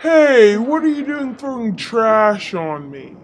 Hey, what are you doing throwing trash on me?